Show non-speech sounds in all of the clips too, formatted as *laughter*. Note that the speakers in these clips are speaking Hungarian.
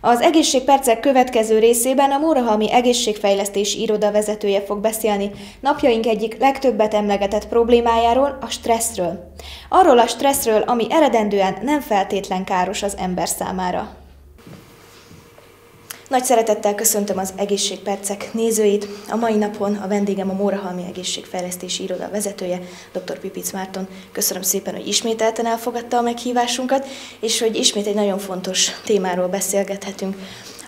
Az egészségpercek következő részében a Mórahalmi Egészségfejlesztési Iroda vezetője fog beszélni napjaink egyik legtöbbet emlegetett problémájáról, a stresszről. Arról a stresszről, ami eredendően nem feltétlen káros az ember számára. Nagy szeretettel köszöntöm az Egészségpercek nézőit. A mai napon a vendégem a Mórahalmi Egészségfejlesztési Iroda vezetője, dr. Pipic Márton. Köszönöm szépen, hogy ismételten elfogadta a meghívásunkat, és hogy ismét egy nagyon fontos témáról beszélgethetünk,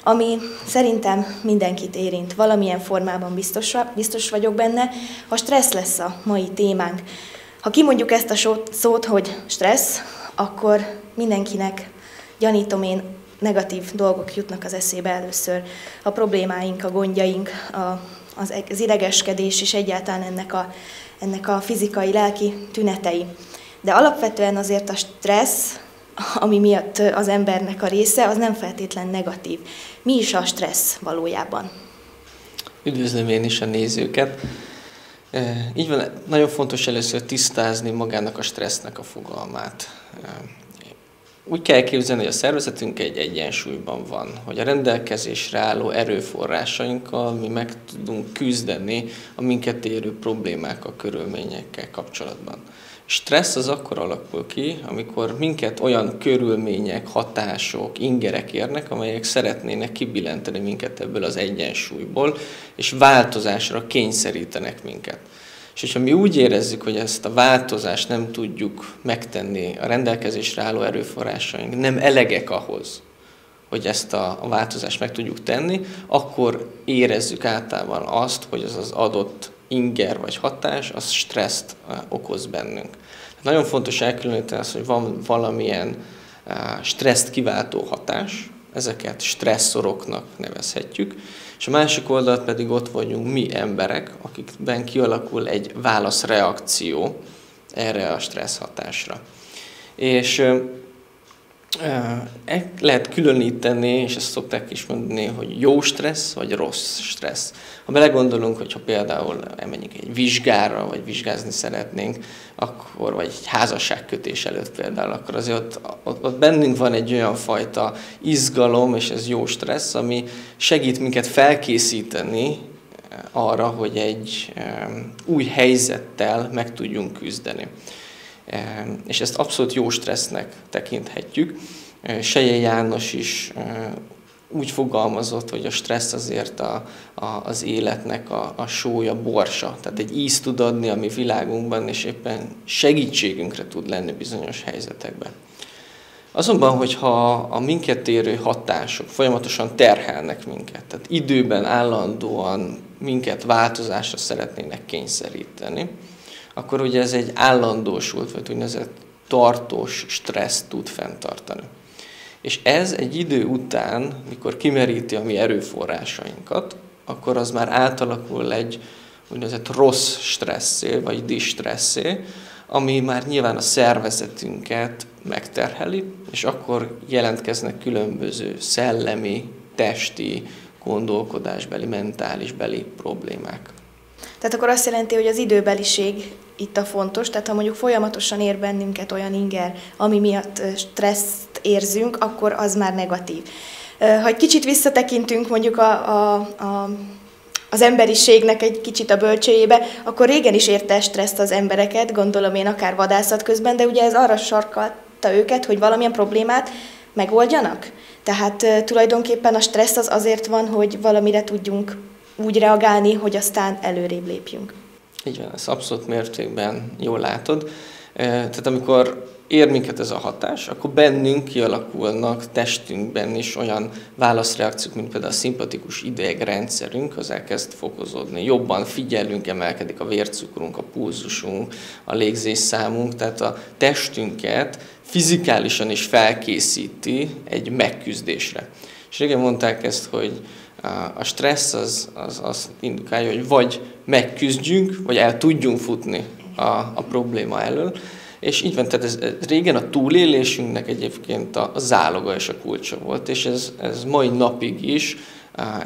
ami szerintem mindenkit érint. Valamilyen formában biztos, biztos vagyok benne. A stressz lesz a mai témánk. Ha kimondjuk ezt a szót, hogy stressz, akkor mindenkinek gyanítom én negatív dolgok jutnak az eszébe először. A problémáink, a gondjaink, a, az, az idegeskedés és egyáltalán ennek a, ennek a fizikai, lelki tünetei. De alapvetően azért a stressz, ami miatt az embernek a része, az nem feltétlen negatív. Mi is a stressz valójában? Üdvözlöm én is a nézőket. Így van, nagyon fontos először tisztázni magának a stressznek a fogalmát úgy kell képzelni, hogy a szervezetünk egy egyensúlyban van, hogy a rendelkezésre álló erőforrásainkkal mi meg tudunk küzdeni a minket érő problémákkal, körülményekkel kapcsolatban. Stressz az akkor alakul ki, amikor minket olyan körülmények, hatások, ingerek érnek, amelyek szeretnének kibillenteni minket ebből az egyensúlyból, és változásra kényszerítenek minket. És hogyha mi úgy érezzük, hogy ezt a változást nem tudjuk megtenni, a rendelkezésre álló erőforrásaink nem elegek ahhoz, hogy ezt a, változást meg tudjuk tenni, akkor érezzük általában azt, hogy az az adott inger vagy hatás, az stresszt okoz bennünk. Nagyon fontos elkülöníteni azt, hogy van valamilyen stresszt kiváltó hatás, ezeket stresszoroknak nevezhetjük, és a másik oldalt pedig ott vagyunk mi emberek, akikben kialakul egy válaszreakció erre a stressz hatásra. És lehet különíteni, és ezt szokták is mondani, hogy jó stressz, vagy rossz stressz. Ha belegondolunk, hogyha például elmenjünk egy vizsgára, vagy vizsgázni szeretnénk, akkor, vagy egy házasságkötés előtt például, akkor azért ott, ott, ott bennünk van egy olyan fajta izgalom, és ez jó stressz, ami segít minket felkészíteni arra, hogy egy új helyzettel meg tudjunk küzdeni és ezt abszolút jó stressznek tekinthetjük. Seje János is úgy fogalmazott, hogy a stressz azért a, a, az életnek a, a sója, borsa. Tehát egy íz tud adni a mi világunkban, és éppen segítségünkre tud lenni bizonyos helyzetekben. Azonban, hogyha a minket érő hatások folyamatosan terhelnek minket, tehát időben állandóan minket változásra szeretnének kényszeríteni, akkor ugye ez egy állandósult, vagy úgynevezett tartós stressz tud fenntartani. És ez egy idő után, mikor kimeríti a mi erőforrásainkat, akkor az már átalakul egy úgynevezett rossz stresszé, vagy distresszé, ami már nyilván a szervezetünket megterheli, és akkor jelentkeznek különböző szellemi, testi, gondolkodásbeli, mentálisbeli problémák. Tehát akkor azt jelenti, hogy az időbeliség itt a fontos, tehát ha mondjuk folyamatosan ér bennünket olyan inger, ami miatt stresszt érzünk, akkor az már negatív. Ha egy kicsit visszatekintünk mondjuk a, a, a az emberiségnek egy kicsit a bölcsőjébe, akkor régen is érte stresszt az embereket, gondolom én akár vadászat közben, de ugye ez arra sarkalta őket, hogy valamilyen problémát megoldjanak. Tehát tulajdonképpen a stressz az azért van, hogy valamire tudjunk úgy reagálni, hogy aztán előrébb lépjünk. Így van, ezt abszolút mértékben jól látod. Tehát amikor ér minket ez a hatás, akkor bennünk kialakulnak testünkben is olyan válaszreakciók, mint például a szimpatikus idegrendszerünk, az elkezd fokozódni. Jobban figyelünk, emelkedik a vércukrunk, a pulzusunk, a légzésszámunk, tehát a testünket fizikálisan is felkészíti egy megküzdésre. És régen mondták ezt, hogy a stressz az, az azt indikálja, hogy vagy megküzdjünk, vagy el tudjunk futni a, a probléma elől. És így van, tehát ez, ez régen a túlélésünknek egyébként a, a záloga és a kulcsa volt, és ez, ez mai napig is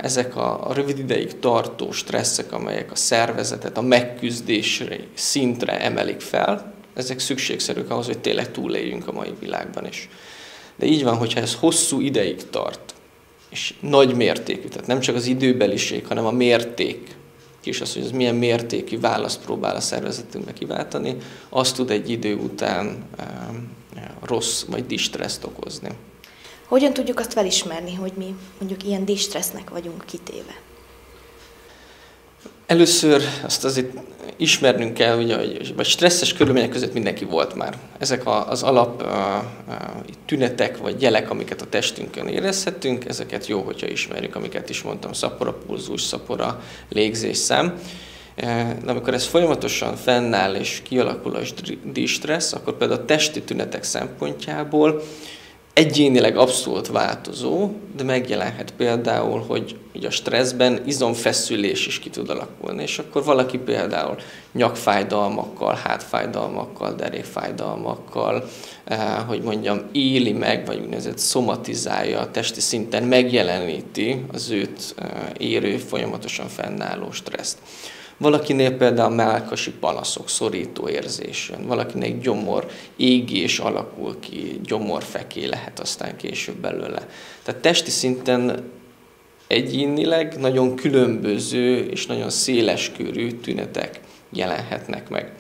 ezek a, a rövid ideig tartó stresszek, amelyek a szervezetet a megküzdésre szintre emelik fel, ezek szükségszerűek ahhoz, hogy tényleg túléljünk a mai világban is. De így van, hogyha ez hosszú ideig tart, és nagy mértékű, tehát nem csak az időbeliség, hanem a mérték, és az, hogy ez milyen mértékű választ próbál a szervezetünkbe kiváltani, az tud egy idő után rossz vagy distresszt okozni. Hogyan tudjuk azt felismerni, hogy mi mondjuk ilyen distressznek vagyunk kitéve? Először azt azért ismernünk kell, ugye, hogy stresszes körülmények között mindenki volt már. Ezek az alap tünetek vagy jelek, amiket a testünkön érezhetünk, ezeket jó, hogyha ismerjük, amiket is mondtam, szapora, pulzus, szapora, légzés, szám. De amikor ez folyamatosan fennáll és kialakul a distressz, akkor például a testi tünetek szempontjából egyénileg abszolút változó, de megjelenhet például, hogy ugye a stresszben izomfeszülés is ki tud alakulni, és akkor valaki például nyakfájdalmakkal, hátfájdalmakkal, derékfájdalmakkal, eh, hogy mondjam, éli meg, vagy úgynevezett szomatizálja, a testi szinten megjeleníti az őt eh, érő, folyamatosan fennálló stresszt. Valakinél például melkasi panaszok, szorító érzés jön, valakinek gyomor égés alakul ki, gyomorfeké lehet aztán később belőle. Tehát testi szinten egyénileg nagyon különböző és nagyon széleskörű tünetek jelenhetnek meg.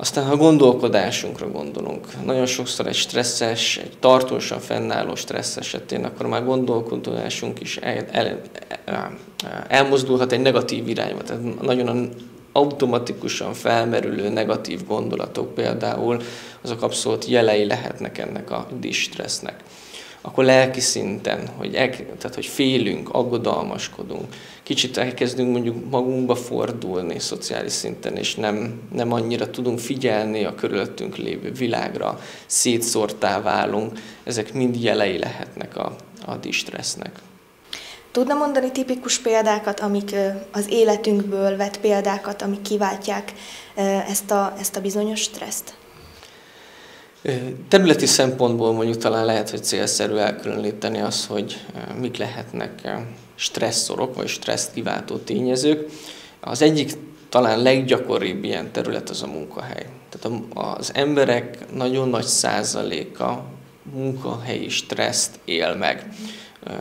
Aztán, ha gondolkodásunkra gondolunk, nagyon sokszor egy stresszes, egy tartósan fennálló stressz esetén, akkor már gondolkodásunk is el, el, el, elmozdulhat egy negatív irányba. Tehát nagyon automatikusan felmerülő negatív gondolatok például, azok abszolút jelei lehetnek ennek a distressznek akkor lelki szinten, hogy, el, tehát, hogy félünk, aggodalmaskodunk, kicsit elkezdünk mondjuk magunkba fordulni szociális szinten, és nem, nem annyira tudunk figyelni a körülöttünk lévő világra, szétszórtá válunk, ezek mind jelei lehetnek a, a distressznek. Tudna mondani tipikus példákat, amik az életünkből vett példákat, amik kiváltják ezt a, ezt a bizonyos stresszt? Területi szempontból mondjuk talán lehet, hogy célszerű elkülöníteni az, hogy mik lehetnek stresszorok, vagy stresszt kiváltó tényezők. Az egyik talán leggyakoribb ilyen terület az a munkahely. Tehát az emberek nagyon nagy százaléka munkahelyi stresszt él meg.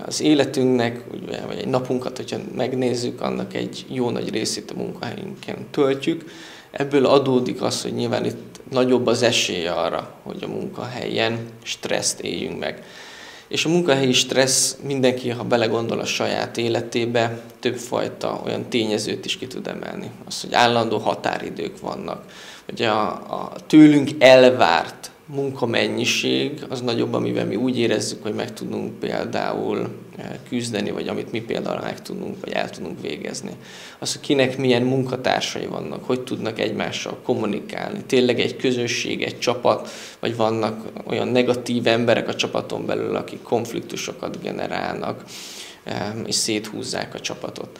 Az életünknek, vagy egy napunkat, hogyha megnézzük, annak egy jó nagy részét a munkahelyünken töltjük. Ebből adódik az, hogy nyilván itt nagyobb az esély arra, hogy a munkahelyen stresszt éljünk meg. És a munkahelyi stressz mindenki, ha belegondol a saját életébe, többfajta olyan tényezőt is ki tud emelni. Az, hogy állandó határidők vannak, hogy a, a tőlünk elvárt munkamennyiség az nagyobb, amivel mi úgy érezzük, hogy meg tudunk például eh, küzdeni, vagy amit mi például meg tudunk, vagy el tudunk végezni. Az, hogy kinek milyen munkatársai vannak, hogy tudnak egymással kommunikálni. Tényleg egy közösség, egy csapat, vagy vannak olyan negatív emberek a csapaton belül, akik konfliktusokat generálnak, és széthúzzák a csapatot.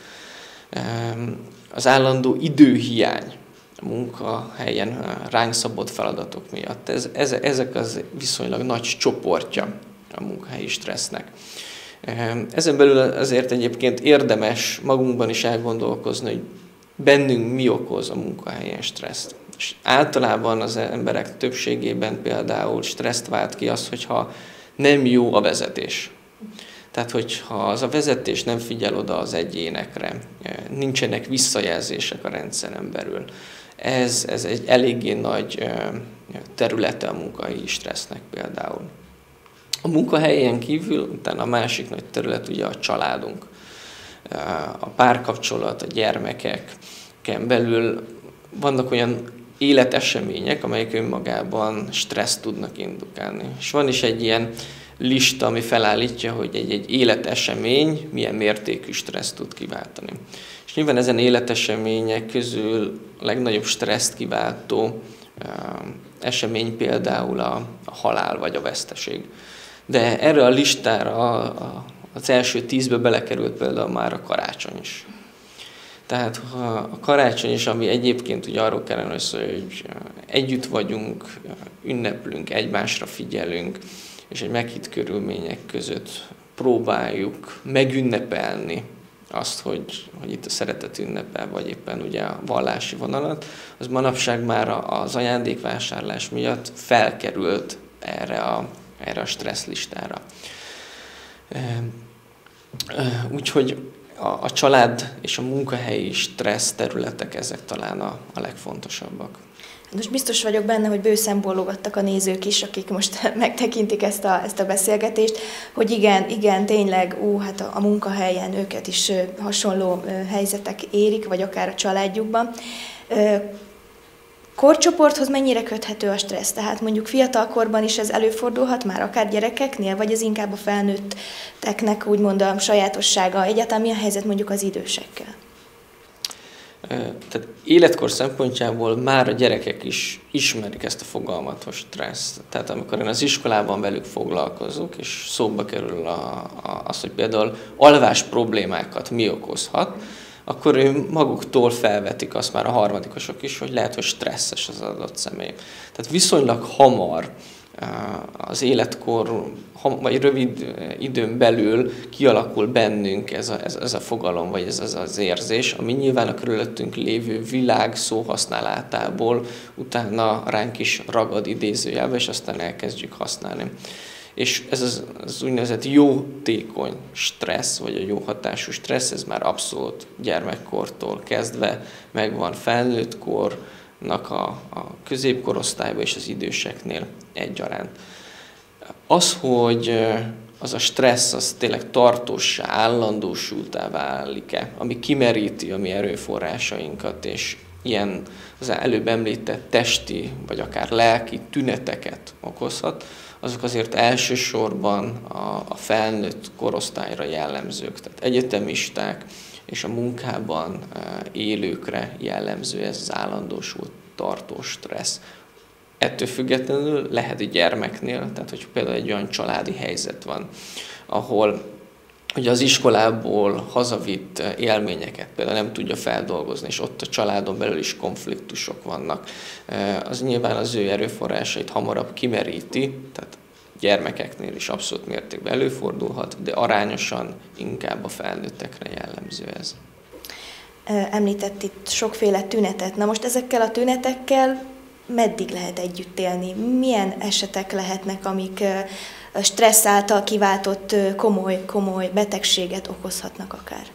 Az állandó időhiány, munkahelyen ránk szabott feladatok miatt. Ez, ez, ezek az viszonylag nagy csoportja a munkahelyi stressznek. Ezen belül azért egyébként érdemes magunkban is elgondolkozni, hogy bennünk mi okoz a munkahelyen stresszt. És általában az emberek többségében például stresszt vált ki az, hogyha nem jó a vezetés. Tehát, hogyha az a vezetés nem figyel oda az egyénekre, nincsenek visszajelzések a rendszeren belül, ez, ez egy eléggé nagy területe a munkahelyi stressznek például. A munkahelyen kívül utána a másik nagy terület ugye a családunk. A párkapcsolat, a gyermekeken belül vannak olyan életesemények, amelyek önmagában stressz tudnak indukálni. És van is egy ilyen lista, ami felállítja, hogy egy-egy életesemény milyen mértékű stressz tud kiváltani. És nyilván ezen életesemények közül legnagyobb stresszt kiváltó esemény például a, a halál vagy a veszteség. De erre a listára a, az első tízbe belekerült például már a karácsony is. Tehát a karácsony is, ami egyébként ugye arról kellene hogy együtt vagyunk, ünneplünk, egymásra figyelünk, és egy meghitt körülmények között próbáljuk megünnepelni azt, hogy, hogy itt a szeretet ünnepe, vagy éppen ugye a vallási vonalat, az manapság már az ajándékvásárlás miatt felkerült erre a, erre a stressz listára. Úgyhogy a, a család és a munkahelyi stressz területek ezek talán a, a legfontosabbak. Most biztos vagyok benne, hogy bőszen bólogattak a nézők is, akik most *laughs* megtekintik ezt a, ezt a beszélgetést, hogy igen, igen, tényleg, ú, hát a, a munkahelyen őket is hasonló helyzetek érik, vagy akár a családjukban. Korcsoporthoz mennyire köthető a stressz? Tehát mondjuk fiatalkorban is ez előfordulhat már akár gyerekeknél, vagy ez inkább a felnőtteknek úgymond a sajátossága? Egyáltalán mi a helyzet mondjuk az idősekkel? Tehát életkor szempontjából már a gyerekek is ismerik ezt a fogalmat, hogy stressz. Tehát amikor én az iskolában velük foglalkozok, és szóba kerül a, a, az, hogy például alvás problémákat mi okozhat, akkor ő maguktól felvetik azt már a harmadikosok is, hogy lehet, hogy stresszes az adott személy. Tehát viszonylag hamar az életkor, vagy rövid időn belül kialakul bennünk ez a, ez, ez a fogalom, vagy ez, ez az érzés, ami nyilván a körülöttünk lévő világ szóhasználatából utána ránk is ragad idézőjelbe, és aztán elkezdjük használni. És ez az, az úgynevezett jótékony stressz, vagy a jó hatású stressz, ez már abszolút gyermekkortól kezdve megvan felnőttkor, a, a középkorosztályban és az időseknél egyaránt. Az, hogy az a stressz az tényleg tartósá, állandósultá válik-e, ami kimeríti a mi erőforrásainkat, és ilyen az előbb említett testi, vagy akár lelki tüneteket okozhat, azok azért elsősorban a, a felnőtt korosztályra jellemzők, tehát egyetemisták, és a munkában eh, élőkre jellemző ez az állandósult tartós stressz. Ettől függetlenül lehet egy gyermeknél, tehát hogy például egy olyan családi helyzet van, ahol ugye az iskolából hazavitt eh, élményeket például nem tudja feldolgozni, és ott a családon belül is konfliktusok vannak. Eh, az nyilván az ő erőforrásait hamarabb kimeríti, tehát gyermekeknél is abszolút mértékben előfordulhat, de arányosan inkább a felnőttekre jellemző ez. Említett itt sokféle tünetet. Na most ezekkel a tünetekkel meddig lehet együtt élni? Milyen esetek lehetnek, amik stressz által kiváltott komoly, komoly betegséget okozhatnak akár?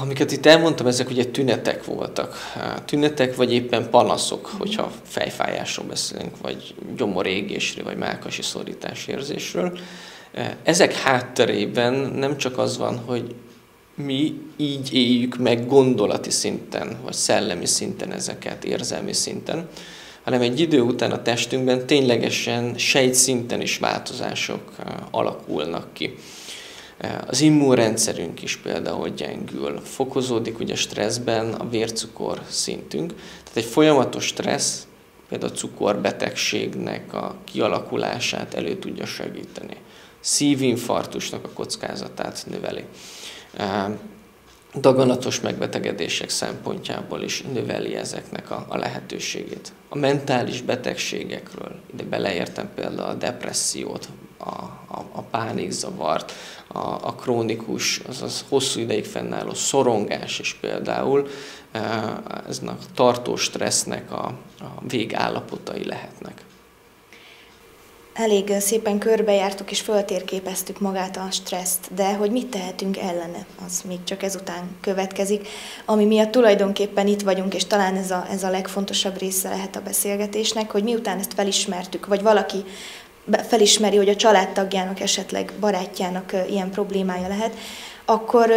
Amiket itt elmondtam, ezek ugye tünetek voltak. Tünetek, vagy éppen panaszok, hogyha fejfájásról beszélünk, vagy gyomorégésről, vagy mákasi szorítás érzésről. Ezek hátterében nem csak az van, hogy mi így éljük meg gondolati szinten, vagy szellemi szinten ezeket, érzelmi szinten, hanem egy idő után a testünkben ténylegesen sejtszinten is változások alakulnak ki. Az immunrendszerünk is például gyengül, fokozódik ugye stresszben a vércukor szintünk. Tehát egy folyamatos stressz például a cukorbetegségnek a kialakulását elő tudja segíteni. Szívinfarktusnak a kockázatát növeli. Daganatos megbetegedések szempontjából is növeli ezeknek a, a lehetőségét. A mentális betegségekről, ide beleértem például a depressziót, a, a, pánikzavart, a, a krónikus, azaz hosszú ideig fennálló szorongás is például, eznek a tartós stressznek a, a végállapotai lehetnek. Elég szépen körbejártuk és föltérképeztük magát a stresszt, de hogy mit tehetünk ellene, az még csak ezután következik, ami miatt tulajdonképpen itt vagyunk, és talán ez a, ez a legfontosabb része lehet a beszélgetésnek, hogy miután ezt felismertük, vagy valaki felismeri, hogy a családtagjának, esetleg barátjának ilyen problémája lehet, akkor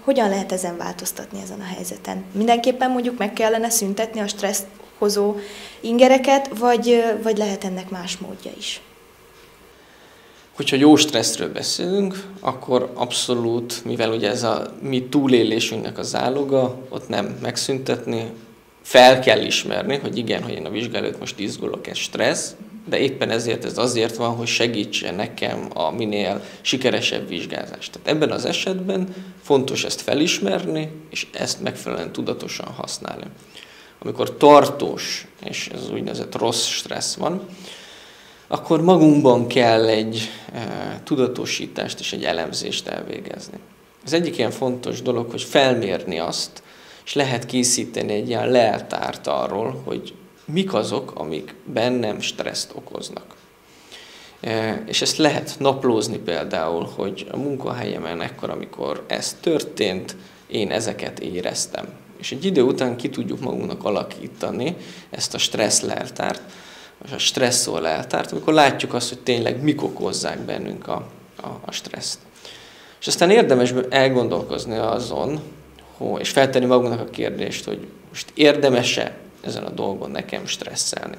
hogyan lehet ezen változtatni ezen a helyzeten? Mindenképpen mondjuk meg kellene szüntetni a stresszt hozó ingereket, vagy, vagy lehet ennek más módja is? Hogyha jó stresszről beszélünk, akkor abszolút, mivel ugye ez a mi túlélésünknek a záloga, ott nem megszüntetni, fel kell ismerni, hogy igen, hogy én a vizsgálót most izgulok, ez stressz, de éppen ezért ez azért van, hogy segítsen nekem a minél sikeresebb vizsgázást. Tehát ebben az esetben fontos ezt felismerni, és ezt megfelelően tudatosan használni. Amikor tartós, és ez úgynevezett rossz stressz van, akkor magunkban kell egy e, tudatosítást és egy elemzést elvégezni. Az egyik ilyen fontos dolog, hogy felmérni azt, és lehet készíteni egy ilyen leltárt arról, hogy mik azok, amik bennem stresszt okoznak. És ezt lehet naplózni például, hogy a munkahelyemen ekkor, amikor ez történt, én ezeket éreztem. És egy idő után ki tudjuk magunknak alakítani ezt a stressz leltárt, a stresszor leltárt, amikor látjuk azt, hogy tényleg mik okozzák bennünk a, a, a stresszt. És aztán érdemes elgondolkozni azon, hogy, és feltenni magunknak a kérdést, hogy most érdemes-e ezen a dolgon nekem stresszelni.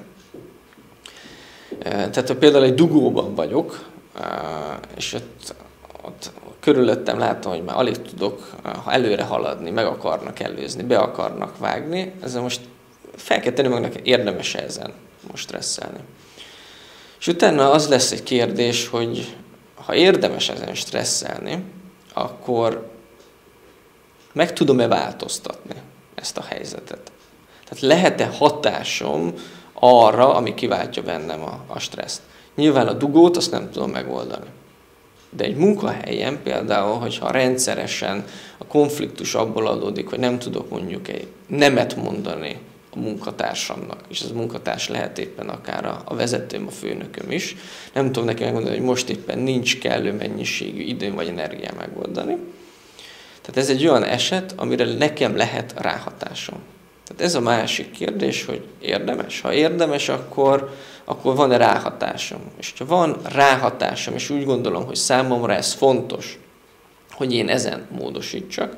Tehát ha például egy dugóban vagyok, és ott, ott körülöttem látom, hogy már alig tudok, ha előre haladni, meg akarnak előzni, be akarnak vágni, ezzel most fel kell tenni magunknak, érdemes -e ezen most stresszelni. És utána az lesz egy kérdés, hogy ha érdemes ezen stresszelni, akkor meg tudom-e változtatni ezt a helyzetet? Tehát lehet-e hatásom arra, ami kiváltja bennem a, a stresszt? Nyilván a dugót azt nem tudom megoldani. De egy munkahelyen például, hogyha rendszeresen a konfliktus abból adódik, hogy nem tudok mondjuk egy nemet mondani a munkatársamnak, és ez a munkatárs lehet éppen akár a, a vezetőm, a főnököm is, nem tudom neki megmondani, hogy most éppen nincs kellő mennyiségű időm vagy energiám megoldani. Tehát ez egy olyan eset, amire nekem lehet ráhatásom. Tehát ez a másik kérdés, hogy érdemes. Ha érdemes, akkor, akkor van-e ráhatásom. És ha van ráhatásom, és úgy gondolom, hogy számomra ez fontos, hogy én ezen módosítsak,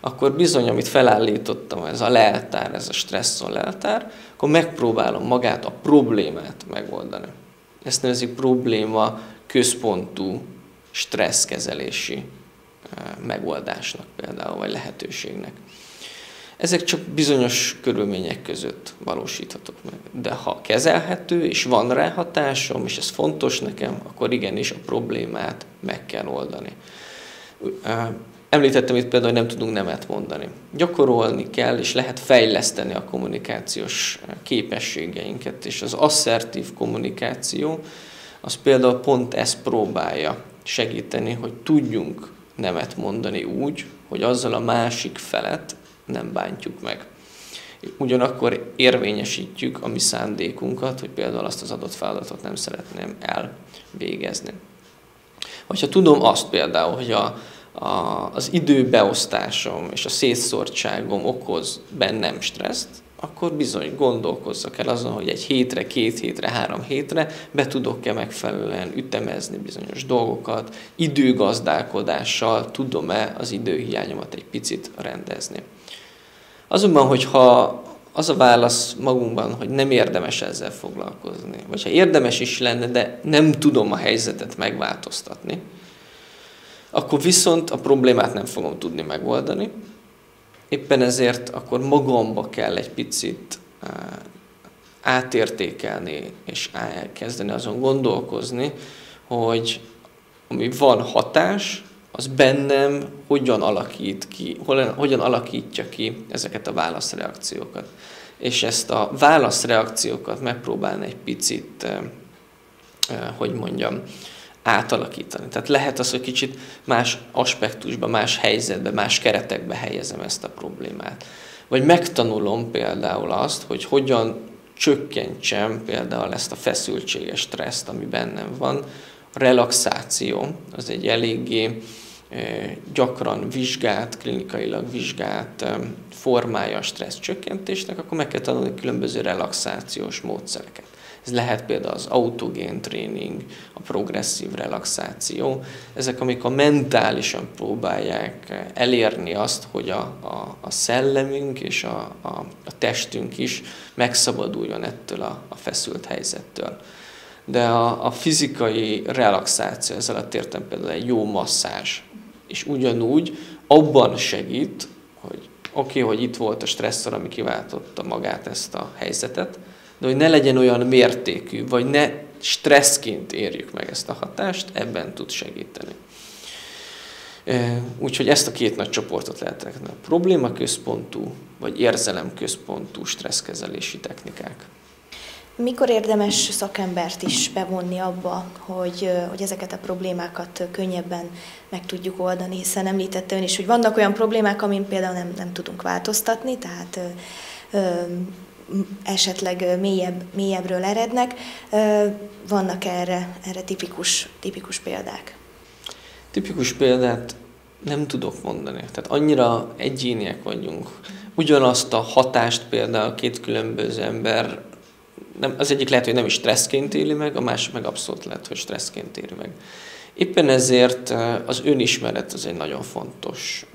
akkor bizony, amit felállítottam, ez a leltár, ez a stresszon leltár, akkor megpróbálom magát a problémát megoldani. Ezt nevezik probléma központú stresszkezelési eh, megoldásnak például, vagy lehetőségnek. Ezek csak bizonyos körülmények között valósíthatok meg. De ha kezelhető, és van rá hatásom, és ez fontos nekem, akkor igenis a problémát meg kell oldani. Említettem itt például, hogy nem tudunk nemet mondani. Gyakorolni kell, és lehet fejleszteni a kommunikációs képességeinket, és az asszertív kommunikáció, az például pont ezt próbálja segíteni, hogy tudjunk nemet mondani úgy, hogy azzal a másik felet nem bántjuk meg. Ugyanakkor érvényesítjük a mi szándékunkat, hogy például azt az adott feladatot nem szeretném elvégezni. Vagy ha tudom azt például, hogy a, a, az időbeosztásom és a szétszórtságom okoz bennem stresszt, akkor bizony gondolkozzak el azon, hogy egy hétre, két hétre, három hétre be tudok-e megfelelően ütemezni bizonyos dolgokat, időgazdálkodással tudom-e az időhiányomat egy picit rendezni. Azonban, hogyha az a válasz magunkban, hogy nem érdemes ezzel foglalkozni, vagy ha érdemes is lenne, de nem tudom a helyzetet megváltoztatni, akkor viszont a problémát nem fogom tudni megoldani. Éppen ezért akkor magamba kell egy picit átértékelni és elkezdeni azon gondolkozni, hogy ami van hatás, az bennem hogyan alakít ki, hogyan alakítja ki ezeket a válaszreakciókat. És ezt a válaszreakciókat megpróbálni egy picit, eh, eh, hogy mondjam, átalakítani. Tehát lehet az, hogy kicsit más aspektusban, más helyzetben, más keretekbe helyezem ezt a problémát. Vagy megtanulom például azt, hogy hogyan csökkentsem például ezt a feszültséges stresszt, ami bennem van. A relaxáció az egy eléggé gyakran vizsgált, klinikailag vizsgált eh, formája a stressz csökkentésnek, akkor meg kell tanulni különböző relaxációs módszereket. Ez lehet például az autogén tréning, a progresszív relaxáció. Ezek, amik a mentálisan próbálják elérni azt, hogy a, a, a szellemünk és a, a, a testünk is megszabaduljon ettől a, a feszült helyzettől. De a, a fizikai relaxáció, ezzel a értem például egy jó masszázs, és ugyanúgy abban segít, hogy oké, okay, hogy itt volt a stresszor, ami kiváltotta magát ezt a helyzetet, de hogy ne legyen olyan mértékű, vagy ne stresszként érjük meg ezt a hatást, ebben tud segíteni. Úgyhogy ezt a két nagy csoportot lehet tekinteni. Problémaközpontú vagy érzelemközpontú stresszkezelési technikák. Mikor érdemes szakembert is bevonni abba, hogy, hogy ezeket a problémákat könnyebben meg tudjuk oldani, hiszen említette ön is, hogy vannak olyan problémák, amin például nem, nem tudunk változtatni, tehát esetleg mélyebb, mélyebbről erednek. Vannak erre, erre tipikus, tipikus példák? Tipikus példát nem tudok mondani. Tehát annyira egyéniek vagyunk. Ugyanazt a hatást például két különböző ember, nem, az egyik lehet, hogy nem is stresszként éli meg, a másik meg abszolút lehet, hogy stresszként éli meg. Éppen ezért az önismeret az egy nagyon fontos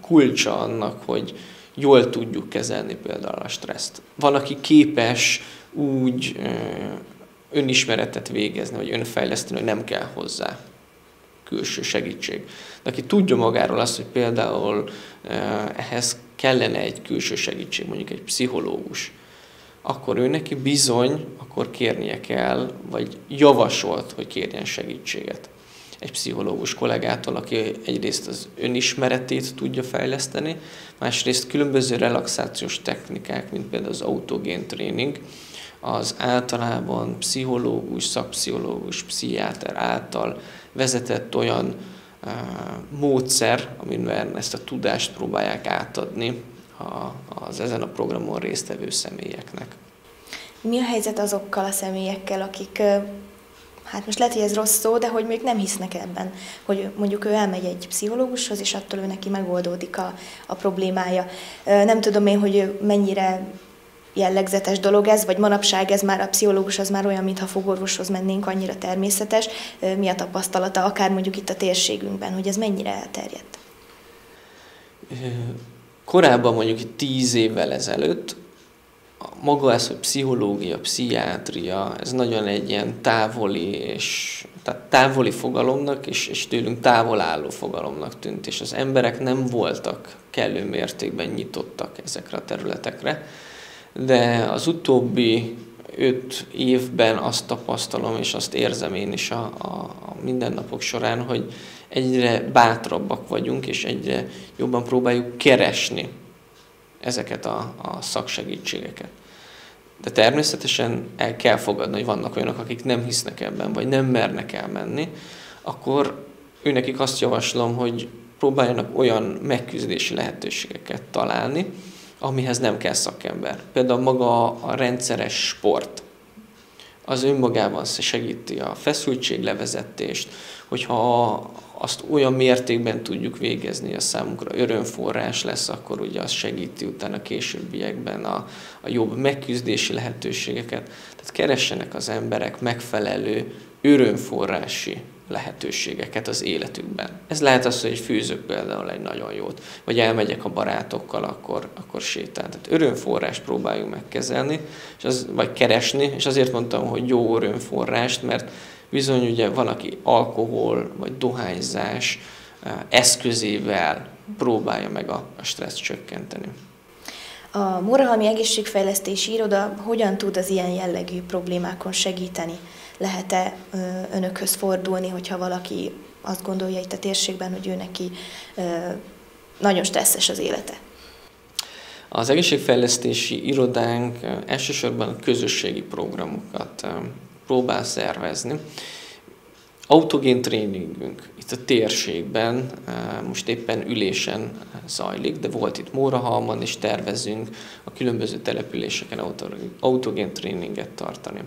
kulcsa annak, hogy jól tudjuk kezelni például a stresszt. Van, aki képes úgy önismeretet végezni, vagy önfejleszteni, hogy nem kell hozzá külső segítség. De aki tudja magáról azt, hogy például ehhez kellene egy külső segítség, mondjuk egy pszichológus, akkor ő neki bizony, akkor kérnie kell, vagy javasolt, hogy kérjen segítséget. Egy pszichológus kollégától, aki egyrészt az önismeretét tudja fejleszteni, másrészt különböző relaxációs technikák, mint például az autogén tréning, az általában pszichológus, szakpszichológus, pszichiáter által vezetett olyan uh, módszer, amiben ezt a tudást próbálják átadni a, az ezen a programon résztvevő személyeknek. Mi a helyzet azokkal a személyekkel, akik hát most lehet, hogy ez rossz szó, de hogy még nem hisznek ebben, hogy mondjuk ő elmegy egy pszichológushoz, és attól ő neki megoldódik a, a problémája. Nem tudom én, hogy mennyire jellegzetes dolog ez, vagy manapság ez már a pszichológus az már olyan, mintha fogorvoshoz mennénk, annyira természetes. Mi a tapasztalata, akár mondjuk itt a térségünkben, hogy ez mennyire elterjedt? Korábban mondjuk tíz évvel ezelőtt maga ez, hogy pszichológia, pszichiátria, ez nagyon egy ilyen távoli, és, tehát távoli fogalomnak, és, és tőlünk távol álló fogalomnak tűnt, és az emberek nem voltak kellő mértékben nyitottak ezekre a területekre. De az utóbbi öt évben azt tapasztalom, és azt érzem én is a, a, a mindennapok során, hogy egyre bátrabbak vagyunk, és egyre jobban próbáljuk keresni ezeket a, a szaksegítségeket. De természetesen el kell fogadni, hogy vannak olyanok, akik nem hisznek ebben, vagy nem mernek elmenni, akkor őnekik azt javaslom, hogy próbáljanak olyan megküzdési lehetőségeket találni, amihez nem kell szakember. Például maga a rendszeres sport, az önmagában segíti a feszültséglevezetést, hogyha azt olyan mértékben tudjuk végezni, a számunkra örömforrás lesz, akkor ugye az segíti utána későbbiekben a, a jobb megküzdési lehetőségeket. Tehát keressenek az emberek megfelelő örömforrási lehetőségeket az életükben. Ez lehet az, hogy fűzök például egy nagyon jót, vagy elmegyek a barátokkal, akkor, akkor sétál. Tehát örömforrás próbáljunk megkezelni, és az, vagy keresni, és azért mondtam, hogy jó örömforrást, mert bizony ugye van, aki alkohol vagy dohányzás eh, eszközével próbálja meg a, a stressz csökkenteni. A Morahalmi Egészségfejlesztési Iroda hogyan tud az ilyen jellegű problémákon segíteni? Lehet-e önökhöz fordulni, hogyha valaki azt gondolja itt a térségben, hogy ő neki nagyon stresszes az élete? Az egészségfejlesztési irodánk elsősorban közösségi programokat próbál szervezni. Autogén tréningünk itt a térségben most éppen ülésen zajlik, de volt itt Mórahalman, és tervezünk a különböző településeken autogén tréninget tartani.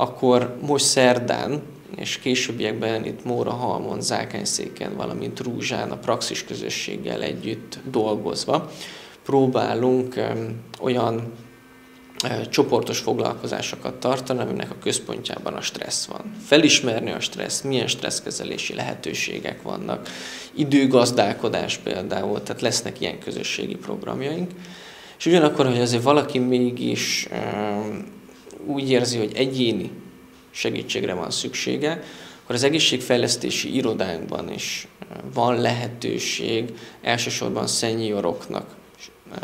Akkor most szerdán, és későbbiekben itt Mórahalmon, Zákányszéken, valamint Rúzsán a praxis közösséggel együtt dolgozva próbálunk olyan csoportos foglalkozásokat tartani, aminek a központjában a stressz van. Felismerni a stressz, milyen stresszkezelési lehetőségek vannak, időgazdálkodás például, tehát lesznek ilyen közösségi programjaink. És ugyanakkor, hogy azért valaki mégis úgy érzi, hogy egyéni segítségre van szüksége, akkor az egészségfejlesztési irodánkban is van lehetőség elsősorban szenyoroknak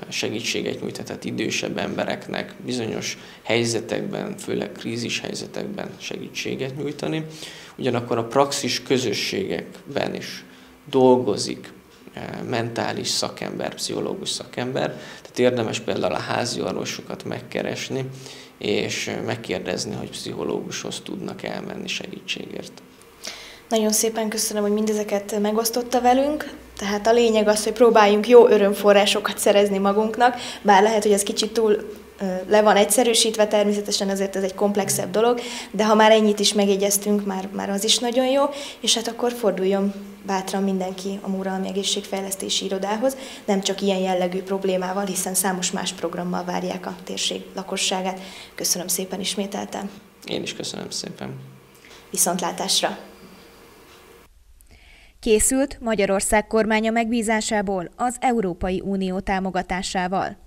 segítséget nyújthat idősebb embereknek bizonyos helyzetekben, főleg krízis helyzetekben segítséget nyújtani. Ugyanakkor a praxis közösségekben is dolgozik eh, mentális szakember, pszichológus szakember, tehát érdemes például a házi orvosokat megkeresni, és megkérdezni, hogy pszichológushoz tudnak elmenni segítségért. Nagyon szépen köszönöm, hogy mindezeket megosztotta velünk. Tehát a lényeg az, hogy próbáljunk jó örömforrásokat szerezni magunknak, bár lehet, hogy ez kicsit túl le van egyszerűsítve, természetesen azért ez egy komplexebb dolog, de ha már ennyit is megjegyeztünk, már, már az is nagyon jó, és hát akkor forduljon bátran mindenki a Múralmi Egészségfejlesztési Irodához, nem csak ilyen jellegű problémával, hiszen számos más programmal várják a térség lakosságát. Köszönöm szépen ismételten. Én is köszönöm szépen. Viszontlátásra! Készült Magyarország kormánya megbízásából az Európai Unió támogatásával.